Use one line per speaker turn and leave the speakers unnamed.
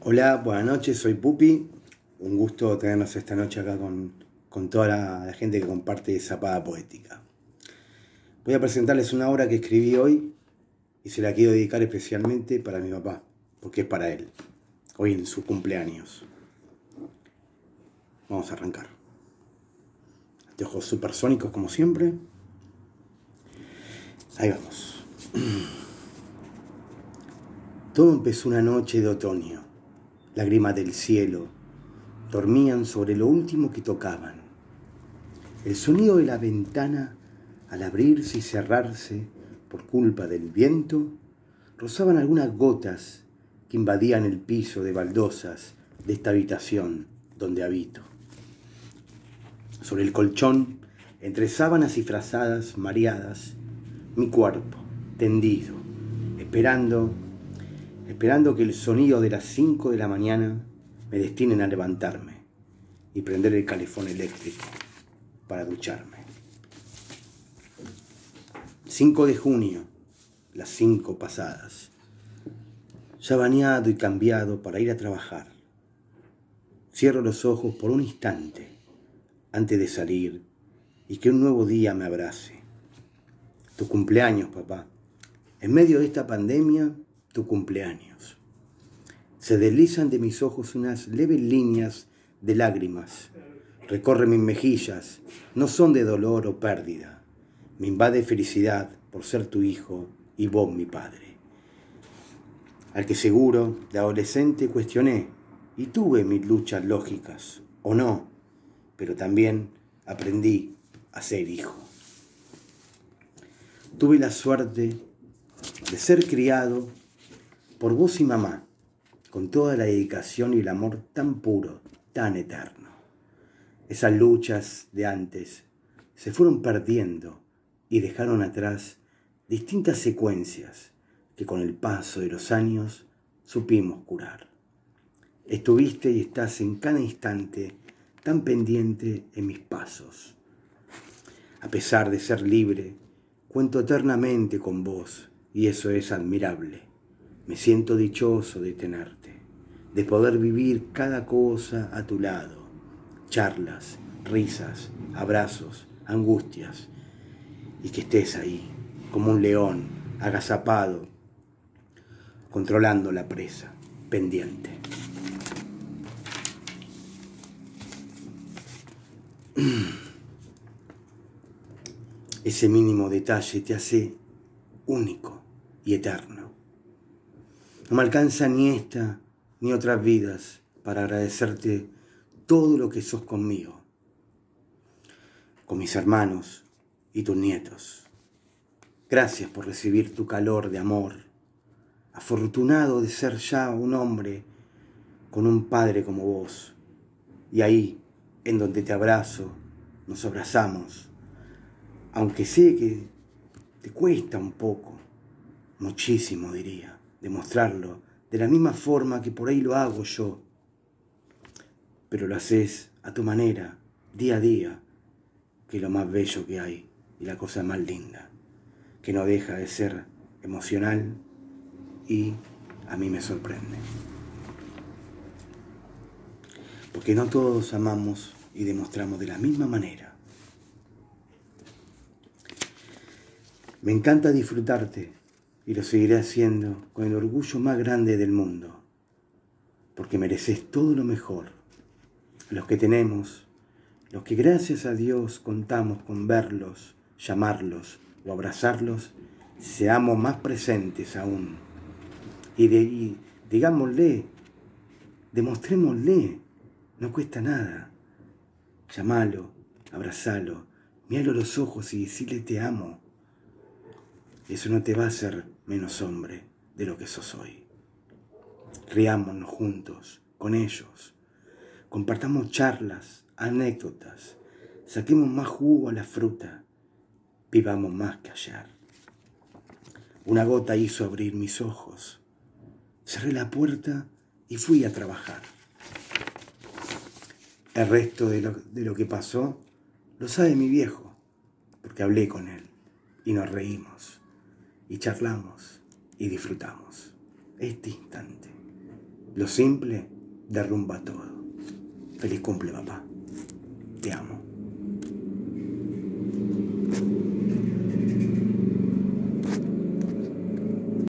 Hola, buenas noches, soy Pupi. Un gusto tenernos esta noche acá con, con toda la, gente que comparte Zapada Poética. Voy a presentarles una obra que escribí hoy y se la quiero dedicar especialmente para mi papá, porque es para él, hoy en su cumpleaños. Vamos a arrancar. Anteojos supersónicos como siempre. Ahí vamos. Todo empezó una noche de otoño. Lágrimas del cielo dormían sobre lo último que tocaban. El sonido de la ventana, al abrirse y cerrarse por culpa del viento, rozaban algunas gotas que invadían el piso de baldosas de esta habitación donde habito. Sobre el colchón, entre sábanas y frazadas mareadas, mi cuerpo, tendido, esperando esperando que el sonido de las 5 de la mañana me destinen a levantarme y prender el calefón eléctrico para ducharme. 5 de junio, las 5 pasadas. Ya bañado y cambiado para ir a trabajar. Cierro los ojos por un instante antes de salir y que un nuevo día me abrace. Tu cumpleaños, papá. En medio de esta pandemia tu cumpleaños. Se deslizan de mis ojos unas leves líneas de lágrimas. Recorre mis mejillas, no son de dolor o pérdida. Me invade felicidad por ser tu hijo y vos mi padre. Al que seguro de adolescente cuestioné y tuve mis luchas lógicas, o no, pero también aprendí a ser hijo. Tuve la suerte de ser criado por vos y mamá, con toda la dedicación y el amor tan puro, tan eterno. Esas luchas de antes se fueron perdiendo y dejaron atrás distintas secuencias que con el paso de los años supimos curar. Estuviste y estás en cada instante tan pendiente en mis pasos. A pesar de ser libre, cuento eternamente con vos y eso es admirable. Me siento dichoso de tenerte, de poder vivir cada cosa a tu lado. Charlas, risas, abrazos, angustias. Y que estés ahí, como un león, agazapado, controlando la presa, pendiente. Ese mínimo detalle te hace único y eterno. No me alcanza ni esta ni otras vidas para agradecerte todo lo que sos conmigo, con mis hermanos y tus nietos. Gracias por recibir tu calor de amor, afortunado de ser ya un hombre con un padre como vos. Y ahí, en donde te abrazo, nos abrazamos, aunque sé que te cuesta un poco, muchísimo diría demostrarlo de la misma forma que por ahí lo hago yo. Pero lo haces a tu manera, día a día, que es lo más bello que hay y la cosa más linda, que no deja de ser emocional y a mí me sorprende. Porque no todos amamos y demostramos de la misma manera. Me encanta disfrutarte y lo seguiré haciendo con el orgullo más grande del mundo, porque mereces todo lo mejor. Los que tenemos, los que gracias a Dios contamos con verlos, llamarlos o abrazarlos, seamos más presentes aún. Y, de, digámosle, demostrémosle, no cuesta nada. Llamalo, abrazalo, míralo a los ojos y decirle te amo. Eso no te va a hacer menos hombre de lo que sos hoy. Riámonos juntos con ellos, compartamos charlas, anécdotas, saquemos más jugo a la fruta, vivamos más que ayer. Una gota hizo abrir mis ojos, cerré la puerta y fui a trabajar. El resto de lo, de lo que pasó lo sabe mi viejo, porque hablé con él y nos reímos y charlamos y disfrutamos este instante Lo simple derrumba todo. Feliz cumple, papá. Te amo.